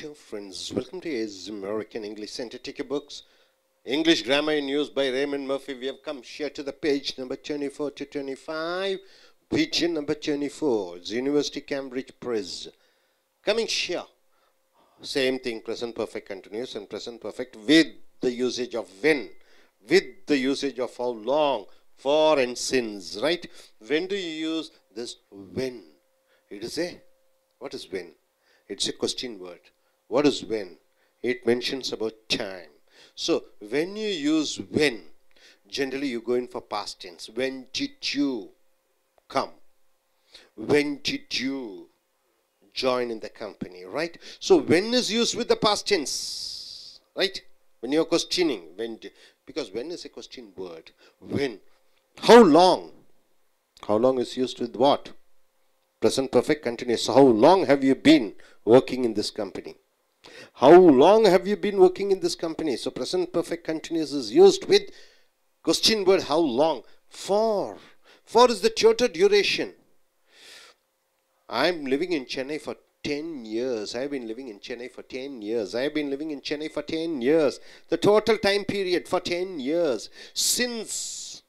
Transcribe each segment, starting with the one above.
Dear friends, welcome to Ace American English Center. Your books. English Grammar in Use by Raymond Murphy. We have come here to the page number 24 to 25. Page number 24. It's University Cambridge Press. Coming here. Same thing, present perfect continuous and present perfect with the usage of when. With the usage of how long, for and since, right? When do you use this when? It is a, what is when? It's a question word. What is when? It mentions about time. So when you use when, generally you go in for past tense. When did you come? When did you join in the company, right? So when is used with the past tense, right? When you're questioning, when, di- because when is a question word. When, how long? How long is used with what? Present perfect continuous. How long have you been working in this company? How long have you been working in this company? So present perfect continuous is used with question word how long? For. For is the total duration. I'm living in Chennai for 10 years. I've been living in Chennai for 10 years. I've been living in Chennai for 10 years. The total time period for 10 years. Since,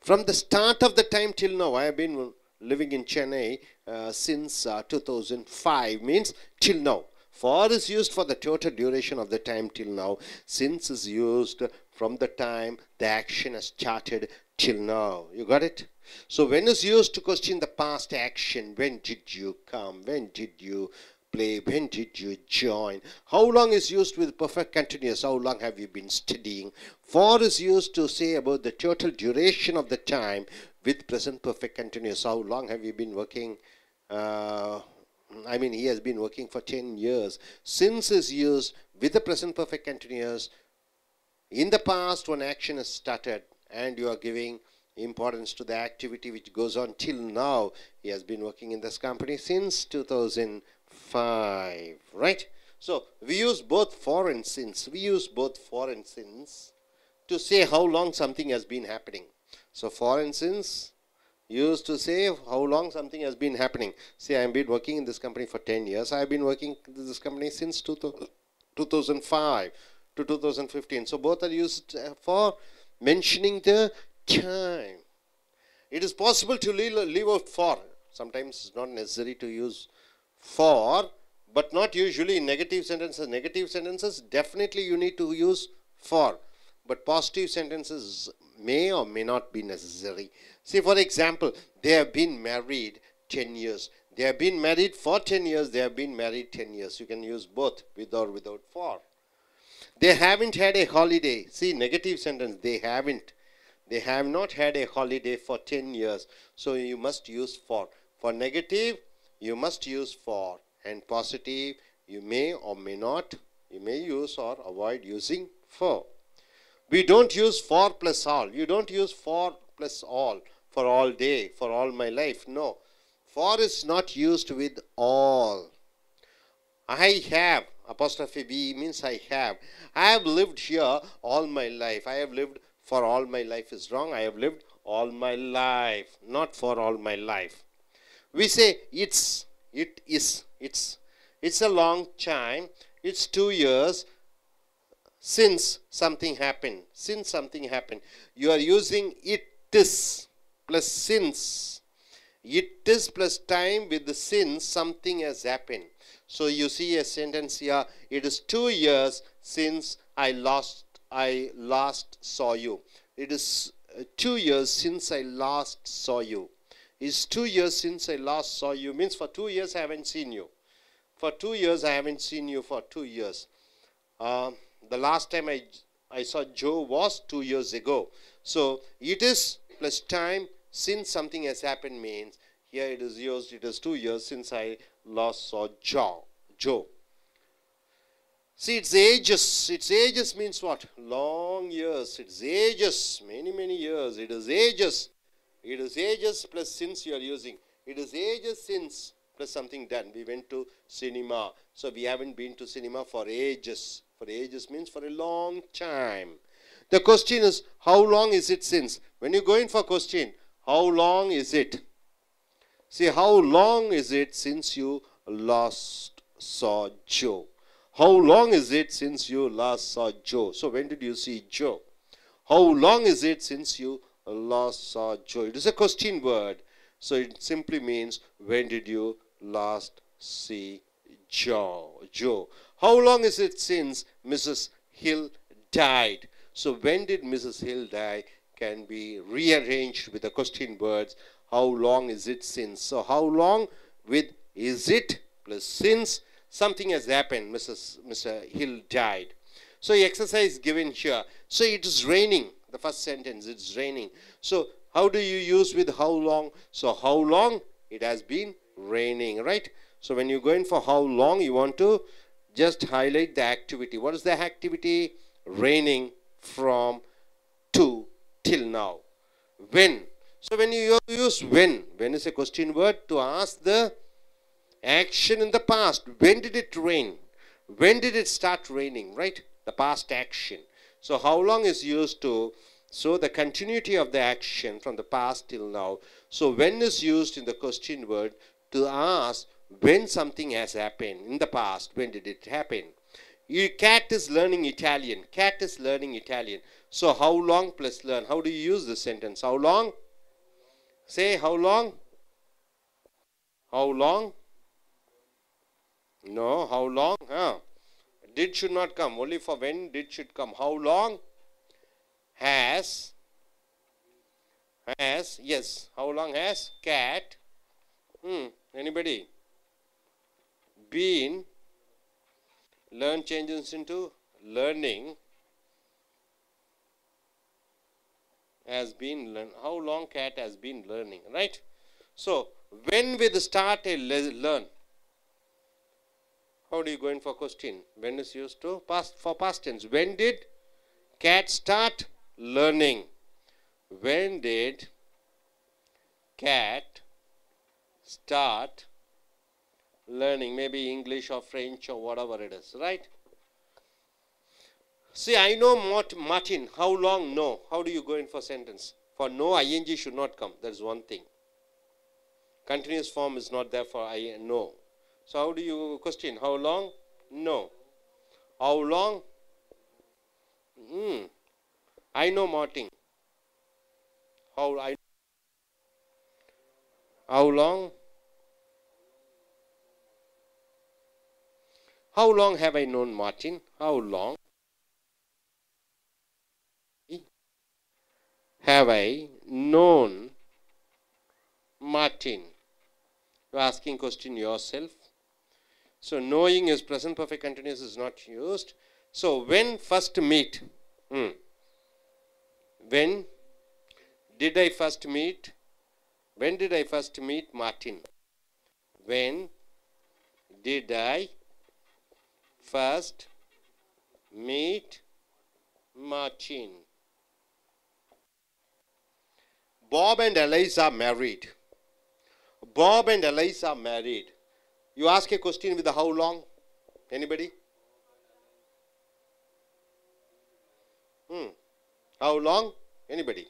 from the start of the time till now, I have been living in Chennai uh, since uh, 2005, means till now. For is used for the total duration of the time till now. Since is used from the time the action has started till now. You got it? So when is used to question the past action? When did you come? When did you play? When did you join? How long is used with perfect continuous? How long have you been studying? For is used to say about the total duration of the time with present perfect continuous. How long have you been working? Uh, I mean, he has been working for 10 years. Since his years with the present perfect continuous. In the past, when action has started and you are giving importance to the activity which goes on till now. He has been working in this company since 2005, right? So we use both for and since. We use both for and since to say how long something has been happening. So for and since used to say how long something has been happening. Say I have been working in this company for 10 years. I have been working in this company since 2005 to 2015. So both are used uh, for mentioning the time. It is possible to leave, leave out for. Sometimes it's not necessary to use for, but not usually in negative sentences. Negative sentences, definitely you need to use for. But positive sentences may or may not be necessary. See, for example, they have been married 10 years. They have been married for 10 years. They have been married 10 years. You can use both with or without for. They haven't had a holiday. See, negative sentence, they haven't. They have not had a holiday for 10 years. So you must use for. For negative, you must use for. And positive, you may or may not, you may use or avoid using for. We don't use for plus all. You don't use for plus all for all day, for all my life. No. For is not used with all. I have, apostrophe B means I have. I have lived here all my life. I have lived for all my life is wrong. I have lived all my life, not for all my life. We say it's, it is, it's, it's a long time. It's two years since something happened. Since something happened. You are using it is plus since. It is plus time with the since something has happened. So you see a sentence here. It is two years since I lost I last saw you. It is uh, two years since I last saw you. It's two years since I last saw you. Means for two years I haven't seen you. For two years I haven't seen you for two years. Uh, the last time I, I saw Joe was two years ago. So it is plus time since something has happened means here it is used, it is two years since I last saw Joe. Joe. See, it's ages. It's ages means what? Long years. It's ages. Many, many years. It is ages. It is ages plus since you are using. It is ages since plus something done. We went to cinema. So we haven't been to cinema for ages. For ages means for a long time. The question is, how long is it since? When you go in for question, how long is it? See, how long is it since you last saw Joe? How long is it since you last saw Joe? So when did you see Joe? How long is it since you last saw Joe? It is a question word. So it simply means when did you last see Joe? Joe. How long is it since Mrs. Hill died? So when did Mrs. Hill die can be rearranged with the question words. How long is it since? So how long with is it plus since something has happened. Mrs. Mr. Hill died. So exercise given here. So it is raining. The first sentence, it's raining. So how do you use with how long? So how long? It has been raining, right? So when you go in for how long, you want to just highlight the activity. What is the activity? Raining from to till now. When? So when you use when, when is a question word to ask the action in the past. When did it rain? When did it start raining, right? The past action. So how long is used to so the continuity of the action from the past till now. So when is used in the question word to ask when something has happened in the past. When did it happen? Your Kate is learning Italian. Kate is learning Italian. So how long plus learn? How do you use this sentence? How long? Say how long? How long? No, how long? Huh? Did should not come. Only for when did should come. How long has has yes. How long has Kate? Hmm. Anybody? Been learn changes into learning has been learn how long Kate has been learning right so when we start a learn how do you go in for question? When is used to past for past tense. When did Kate start learning? When did Kate start learning? Maybe English or French or whatever it is, right? See, I know Martin. How long? No. How do you go in for sentence? For no, ing should not come. That is one thing. Continuous form is not there for I no. So how do you question? How long? No. How long? Hmm. I know Martin. How I how long? How long have I known Martin? How long have I known Martin? You're asking question yourself. So knowing is present perfect continuous is not used. So when first meet, hmm, when did I first meet? When did I first meet Martin? When did I first meet Martin? Bob and Alice are married. Bob and Alice are married. You ask a question with how long? Anybody? Hmm. How long? Anybody?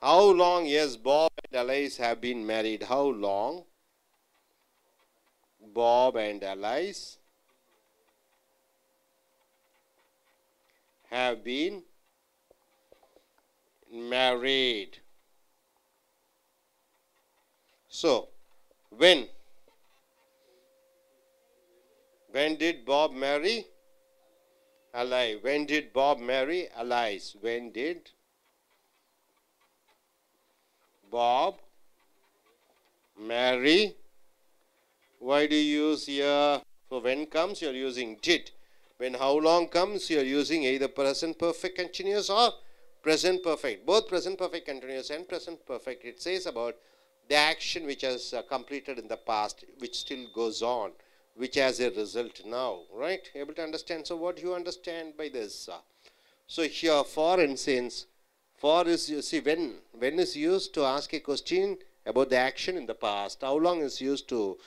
How long? Yes, Bob and Alice have been married. How long? Bob and Alice have been married. So, when? When did Bob marry? Alice. When did Bob marry? Alice. When did Bob marry? Why do you use here? So when comes, you are using did. When how long comes, you are using either present perfect continuous or present perfect. Both present perfect continuous and present perfect. It says about the action which has uh, completed in the past, which still goes on, which has a result now, right? Able to understand? So what do you understand by this? Uh, so here for instance, for is, you see when, when is used to ask a question about the action in the past, how long is used to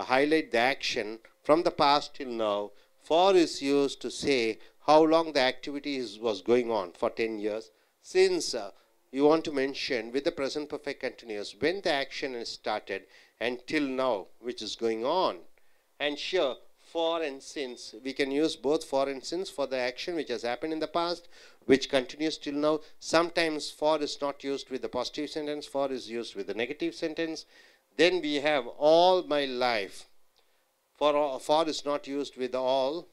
highlight the action from the past till now, for is used to say how long the activity is, was going on for 10 years, since uh, you want to mention with the present perfect continuous when the action is started until now which is going on. And sure for and since we can use both for and since for the action which has happened in the past which continues till now. Sometimes for is not used with the positive sentence for is used with the negative sentence then we have all my life. For, for is not used with all.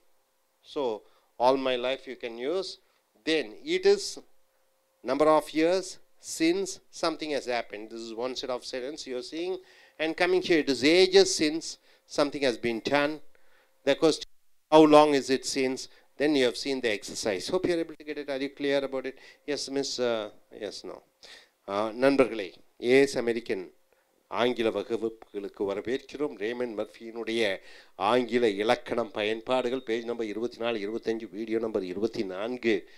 So, all my life you can use. Then, it is number of years since something has happened. This is one set of sentence you are seeing. And coming here, it is ages since something has been done. The question, how long is it since? Then you have seen the exercise. Hope you are able to get it. Are you clear about it? Yes, Miss. Uh, yes, no. Uh, yes, American. ஆங்கில வகுப்புகளுக்கு வரவேற்கிறோம். Ramen மர்ஃபியினுடைய ஆங்கில இலக்கணம் பயன்பாடுகள் page number இருபத்தி நாலு இருபத்தஞ்சு video number இருபத்தி நான்கு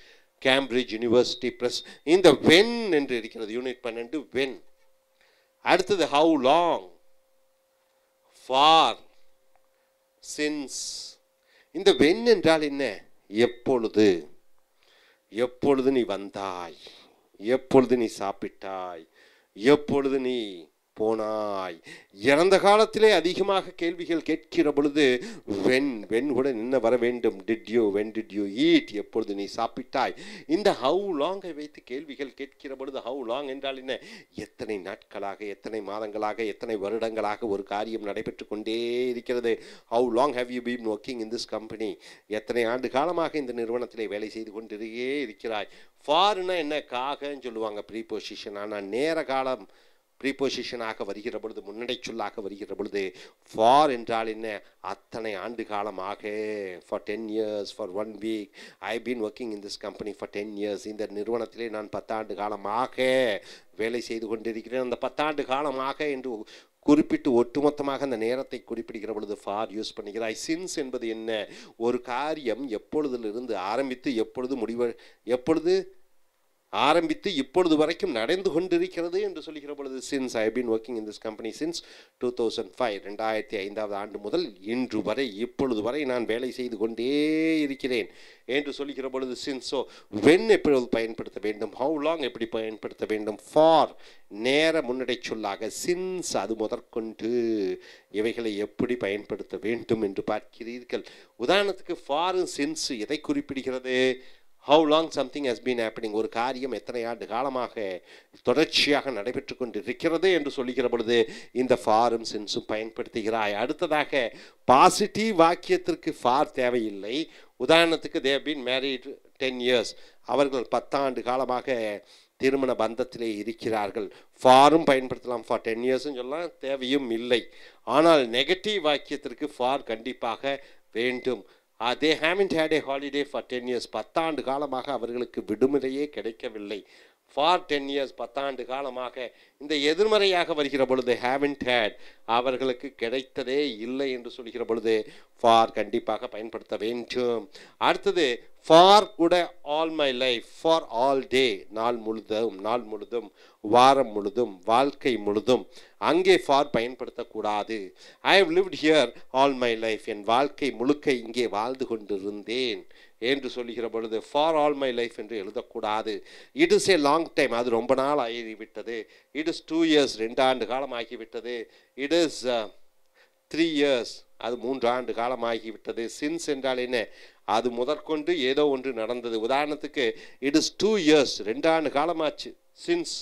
கேம்பிரிட்ஜ் யூனிவர்சிட்டி ப்ரெஸ் இந்த வென் என்று இருக்கிறது யூனிட் பன்னெண்டு வென். அடுத்தது ஹவு லாங் ஃபார் சின்ஸ் இந்த வென் என்றால் என்ன? எப்பொழுது? எப்பொழுது நீ வந்தாய்? எப்பொழுது நீ சாப்பிட்டாய்? எப்பொழுது நீ போனாய். இறந்த காலத்திலே அதிகமாக கேள்விகள் கேட்கிற பொழுது வென் வென் கூட நின்று வர வேண்டும். Did you when did you eat எப்பொழுது நீ சாப்பிட்டாய்? இந்த ஹவு லாங்கை வைத்து கேள்விகள் கேட்கிற பொழுது ஹவு லாங் என்றால் என்ன? எத்தனை நாட்களாக எத்தனை மாதங்களாக எத்தனை வருடங்களாக ஒரு காரியம் நடைபெற்று கொண்டே இருக்கிறது? How long have you been working in this company எத்தனை ஆண்டு காலமாக இந்த நிறுவனத்திலே வேலை செய்து கொண்டிருக்கே இருக்கிறாய்? ஃபார்னா என்ன? காகன்னு சொல்லுவாங்க ப்ரீ பொசிஷன் ஆனால் நேர காலம் ப்ரீபொசிஷனாக வருகிற பொழுது முன்னடை சொல்லாக வருகிற பொழுது ஃபார் என்றால் என்ன? அத்தனை ஆண்டு காலமாக for ten years for one week I been working in this company for ten years இந்த நிறுவனத்திலே நான் பத்தாண்டு காலமாக வேலை செய்து கொண்டிருக்கிறேன். அந்த பத்தாண்டு காலமாக என்று குறிப்பிட்டு ஒட்டுமொத்தமாக அந்த நேரத்தை குறிப்பிடுகிற பொழுது ஃபார் யூஸ் பண்ணுகிறாய். சின்ஸ் என்பது என்ன? ஒரு காரியம் எப்பொழுதிலிருந்து ஆரம்பித்து எப்பொழுது முடிவு எப்பொழுது ஆரம்பித்து இப்பொழுது வரைக்கும் நடந்து கொண்டிருக்கிறது என்று சொல்கிற பொழுது since I been working in this company since two thousand five ரெண்டாயிரத்தி ஐந்தாவது ஆண்டு முதல் இன்று வரை இப்பொழுது வரை நான் வேலை செய்து கொண்டே இருக்கிறேன் என்று சொல்கிற பொழுது சின்ஸ் ஸோ வென் எப்பொழுது பயன்படுத்த வேண்டும்? ஹவு லாங் எப்படி பயன்படுத்த வேண்டும்? ஃபார் நேர முன்னடை சொல்லாக சின்ஸ் அது முதற்கொண்டு இவைகளை எப்படி பயன்படுத்த வேண்டும் என்று பார்க்கிறீர்கள்? உதாரணத்துக்கு ஃபார் சின்ஸ் எதை குறிப்பிடுகிறது? How long something has been happening ஒரு காரியம் எத்தனை ஆண்டு காலமாக தொடர்ச்சியாக நடைபெற்று கொண்டு இருக்கிறது என்று சொல்லுகிற பொழுது இந்த ஃபாரும் சென்ஸும் பயன்படுத்துகிறாய். அடுத்ததாக பாசிட்டிவ் வாக்கியத்திற்கு ஃபார் தேவையில்லை. உதாரணத்துக்கு they've been married ten years அவர்கள் பத்தாண்டு காலமாக திருமண பந்தத்திலே இருக்கிறார்கள். ஃபாரும் பயன்படுத்தலாம். ஃபார் டென் இயர்ஸ்னு சொல்லலாம் தேவையும் இல்லை. ஆனால் நெகட்டிவ் வாக்கியத்திற்கு ஃபார் கண்டிப்பாக வேண்டும். They haven't had a holiday for ten years பத்தாண்டு காலமாக அவர்களுக்கு விடுமுறையே கிடைக்கவில்லை. ஃபார் டென் இயர்ஸ் பத்தாண்டு காலமாக இந்த எதிர்மறையாக வருகிற பொழுது ஹேவன்ட் ஹேட் அவர்களுக்கு கிடைத்ததே இல்லை என்று சொல்கிற பொழுது ஃபார் கண்டிப்பாக பயன்படுத்த வேண்டும். அடுத்தது ஃபார் கூட all my life for all day நாள் முழுதும் நாள் முழுதும் வாரம் முழுதும் வாழ்க்கை முழுதும் அங்கே ஃபார் பயன்படுத்தக்கூடாது. I have lived here all my life என் வாழ்க்கை முழுக்க இங்கே வாழ்ந்து கொண்டிருந்தேன். என்று சொல்லுகிற பொழுது ஃபார் ஆல் மை லைஃப் என்று எழுதக்கூடாது. It is a long time அது ரொம்ப நாள் ஆகிவிட்டது. இட் இஸ் டூ இயர்ஸ் ரெண்டு ஆண்டு காலம் ஆகிவிட்டது. இட் இஸ் த்ரீ இயர்ஸ் அது மூன்று ஆண்டு காலம் ஆகிவிட்டது. சின்ஸ் என்றால் என்ன? அது முதற்கொண்டு ஏதோ ஒன்று நடந்தது. உதாரணத்துக்கு இட் இஸ் டூ இயர்ஸ் ரெண்டு ஆண்டு காலமாச்சு. Since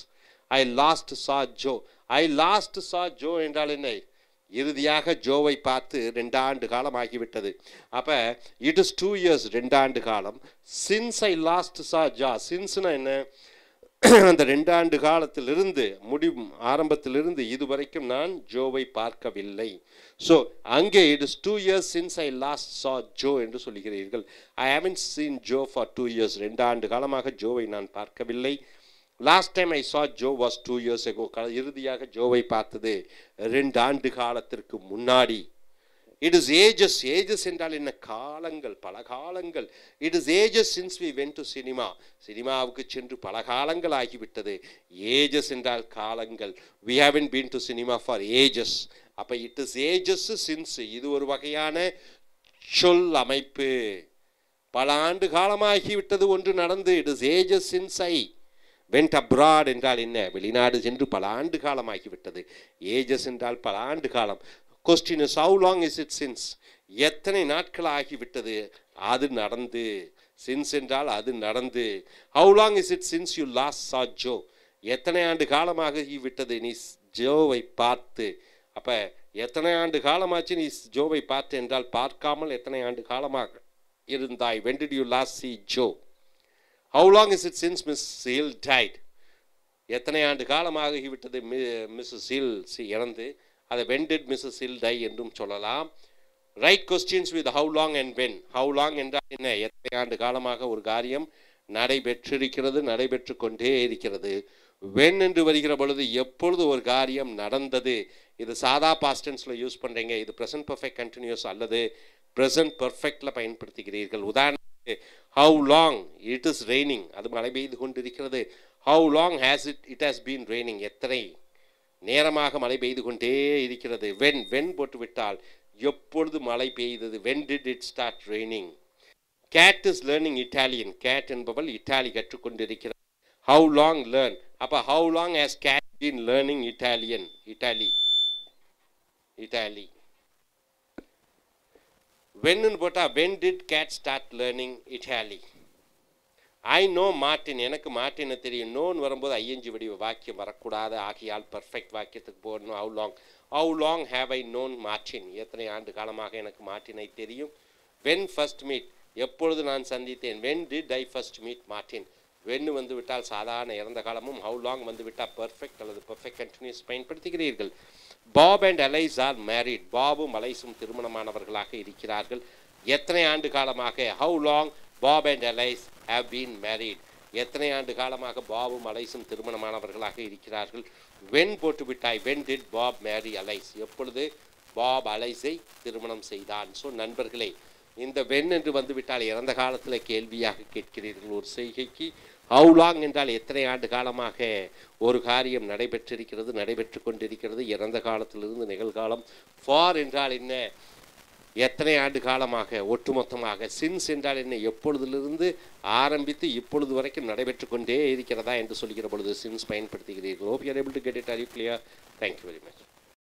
I last saw Joe I last saw Joe என்றால் என்ன? இறுதியாக ஜோவை பார்த்து ரெண்டாண்டு காலம் ஆகிவிட்டது. அப்போ இட் இஸ் டூ இயர்ஸ் ரெண்டாண்டு காலம். சின்ஸ் ஐ லாஸ்ட் சா ஜா சின்ஸ்னா என்ன? அந்த ரெண்டாண்டு காலத்திலிருந்து முடி ஆரம்பத்திலிருந்து இதுவரைக்கும் நான் ஜோவை பார்க்கவில்லை. ஸோ அங்கே it is two years since I last saw Joe என்று சொல்கிறீர்கள். I haven't seen Joe for two years ரெண்டாண்டு காலமாக ஜோவை நான் பார்க்கவில்லை. Last time I saw Joe was two years ago இறுதியாக ஜோவை பார்த்தது ரெண்டு ஆண்டு காலத்திற்கு முன்னாடி. இட் இஸ் ஏஜஸ் ஏஜஸ் என்றால் என்ன? காலங்கள் பல காலங்கள். It is ages since we went to cinema சினிமாவுக்கு சென்று பல காலங்கள் ஆகிவிட்டது. ஏஜஸ் என்றால் காலங்கள். We haven't been to cinema for ages அப்போ இட் இஸ் ஏஜஸ் சின்ஸ் இது ஒரு வகையான சொல் அமைப்பு. பல ஆண்டு காலமாகிவிட்டது ஒன்று நடந்து. It is ages since I went abroad என்றால் என்ன? வெளிநாடு சென்று பல ஆண்டு காலமாகிவிட்டது. ஏஜஸ் என்றால் பல ஆண்டு காலம். Question is how long is it since எத்தனை நாட்கள் ஆகிவிட்டது அது நடந்து. சின்ஸ் என்றால் அது நடந்து. How long is it since you last saw Joe எத்தனை ஆண்டு காலமாக விட்டது நீ ஜோவை பார்த்து. அப்போ எத்தனை ஆண்டு காலமாச்சு நீ ஜோவை பார்த்து என்றால் பார்க்காமல் எத்தனை ஆண்டு காலமாக இருந்தாய்? When did you last see Joe how long is it since Miss Seal died எத்தனை ஆண்டு காலமாகிவிட்டது மி மிஸ்ஸஸ் சீல் சி இறந்து? அதை when did Mrs Seal die என்றும் சொல்லலாம். Right questions with how long and when how long என்றால் என்ன? எத்தனை ஆண்டு காலமாக ஒரு காரியம் நடைபெற்றிருக்கிறது நடைபெற்று கொண்டே இருக்கிறது? வென் என்று வருகிற பொழுது எப்பொழுது ஒரு காரியம் நடந்தது? இது சாதா பாஸ்டன்ஸில் யூஸ் பண்ணுறீங்க இது ப்ரெசன்ட் பர்ஃபெக்ட் கண்டினியூஸ் அல்லது ப்ரெசன்ட் பர்ஃபெக்டில் பயன்படுத்துகிறீர்கள். உதாரணத்துக்கு how long it is raining அது மழை பெய்து கொண்டிருக்கிறது. How long has it it has been raining எத்தனை நேரமாக மழை பெய்து கொண்டே இருக்கிறது? வென் வென் போட்டு விட்டால் எப்பொழுது மழை பெய்தது? When did it start raining Kate is learning Italian Kate என்பவள் இட்டாலி கற்றுக்கொண்டிருக்கிறார் ஹவு லாங் லேர்ன் அப்போ how long has Kate been learning Italian Italy Italy Wayne போட்டால் when did Kate start learning Italy I know Martin எனக்கு மார்ட்டினை தெரியும். நோன்னு வரும்போது ஐயஞ்சு வடிவ வாக்கியம் வரக்கூடாது. ஆகியால் பர்ஃபெக்ட் வாக்கியத்துக்கு போடணும் how long how long have I known Martin எத்தனை ஆண்டு காலமாக எனக்கு மார்ட்டினை தெரியும்? வென் ஃபர்ஸ்ட் மீட் எப்பொழுது நான் சந்தித்தேன்? When did I first meet Martin Wayne வந்து விட்டால் சாதாரண இறந்த காலமும் ஹவு லாங் வந்து விட்டால் பர்ஃபெக்ட் அல்லது பர்ஃபெக்ட் கண்டினியூஸ் பயன்படுத்துகிறீர்கள்? Bob and Alice are married. Papum அலைஸும் திருமணமானவர்களாக இருக்கிறார்கள். எத்தனை ஆண்டு காலமாக how long Bob and Alice have been married எத்தனை ஆண்டு காலமாக பாபும் அலைஸும் திருமணமானவர்களாக இருக்கிறார்கள்? வென் போட்டு விட்டாய் when did Bob marry Alice? எப்பொழுது பாப் அலைஸை திருமணம் செய்தான்? ஸோ நண்பர்களே இந்த வென் என்று வந்துவிட்டால் இறந்த காலத்தில் கேள்வியாக கேட்கிறீர்கள் ஒரு செய்கைக்கு. அவுலாங் என்றால் எத்தனை ஆண்டு காலமாக ஒரு காரியம் நடைபெற்றிருக்கிறது நடைபெற்று கொண்டிருக்கிறது இறந்த காலத்திலிருந்து நிகழ்காலம். ஃபார் என்றால் என்ன? எத்தனை ஆண்டு காலமாக ஒட்டுமொத்தமாக சின்ஸ் என்றால் என்ன? எப்பொழுதிலிருந்து ஆரம்பித்து இப்பொழுது வரைக்கும் நடைபெற்று கொண்டே இருக்கிறதா என்று சொல்கிற பொழுது சின்ஸ் பயன்படுத்துகிறீர்கள்? Hope you're able to get it are you clear thank you very much